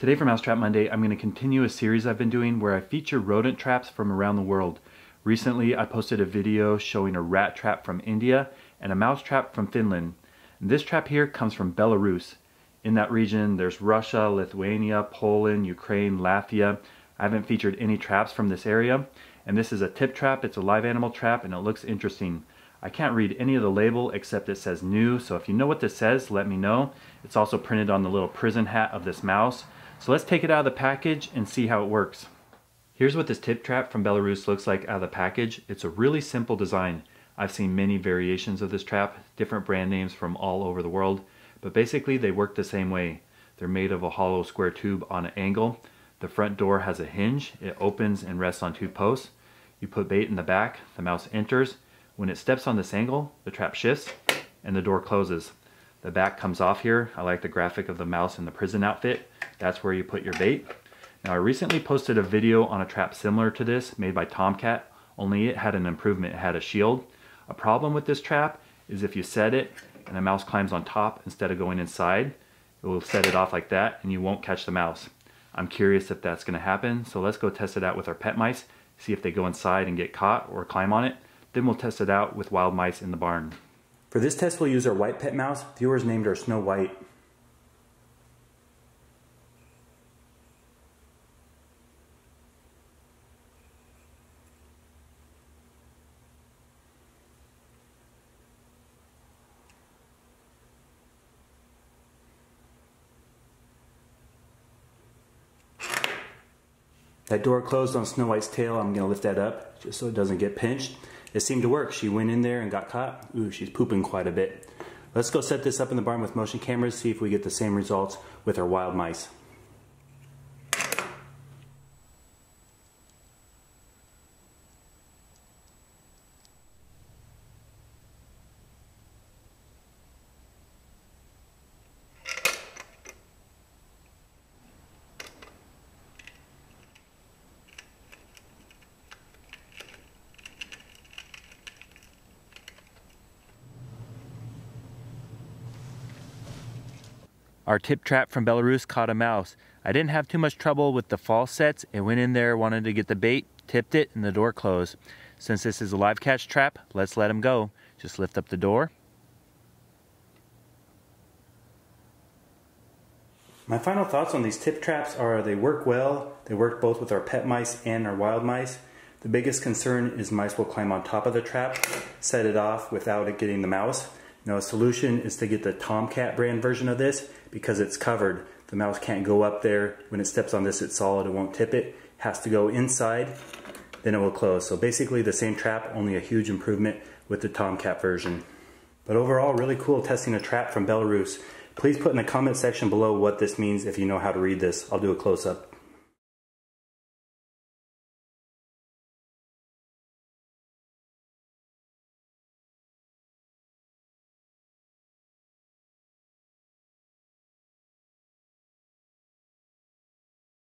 Today for Mousetrap Monday, I'm going to continue a series I've been doing where I feature rodent traps from around the world. Recently, I posted a video showing a rat trap from India and a mouse trap from Finland. And this trap here comes from Belarus. In that region, there's Russia, Lithuania, Poland, Ukraine, Latvia. I haven't featured any traps from this area. And this is a tip trap, it's a live animal trap, and it looks interesting. I can't read any of the label except it says new, so if you know what this says, let me know. It's also printed on the little prison hat of this mouse. So let's take it out of the package and see how it works. Here's what this tip trap from Belarus looks like out of the package. It's a really simple design. I've seen many variations of this trap, different brand names from all over the world, but basically they work the same way. They're made of a hollow square tube on an angle. The front door has a hinge. It opens and rests on two posts. You put bait in the back, the mouse enters. When it steps on this angle, the trap shifts and the door closes. The back comes off here. I like the graphic of the mouse in the prison outfit. That's where you put your bait. Now I recently posted a video on a trap similar to this made by Tomcat, only it had an improvement, it had a shield. A problem with this trap is if you set it and a mouse climbs on top instead of going inside, it will set it off like that and you won't catch the mouse. I'm curious if that's gonna happen, so let's go test it out with our pet mice, see if they go inside and get caught or climb on it. Then we'll test it out with wild mice in the barn. For this test, we'll use our white pet mouse. Viewers named her Snow White. That door closed on Snow White's tail. I'm going to lift that up just so it doesn't get pinched. It seemed to work. She went in there and got caught. Ooh, she's pooping quite a bit. Let's go set this up in the barn with motion cameras, see if we get the same results with our wild mice. Our tip trap from Belarus caught a mouse. I didn't have too much trouble with the false sets and went in there, wanted to get the bait, tipped it, and the door closed. Since this is a live catch trap, let's let him go. Just lift up the door. My final thoughts on these tip traps are they work well. They work both with our pet mice and our wild mice. The biggest concern is mice will climb on top of the trap, set it off without it getting the mouse. Now a solution is to get the Tomcat brand version of this because it's covered. The mouse can't go up there. When it steps on this, it's solid, it won't tip it. it has to go inside, then it will close. So basically the same trap, only a huge improvement with the Tomcat version. But overall, really cool testing a trap from Belarus. Please put in the comment section below what this means if you know how to read this. I'll do a close-up.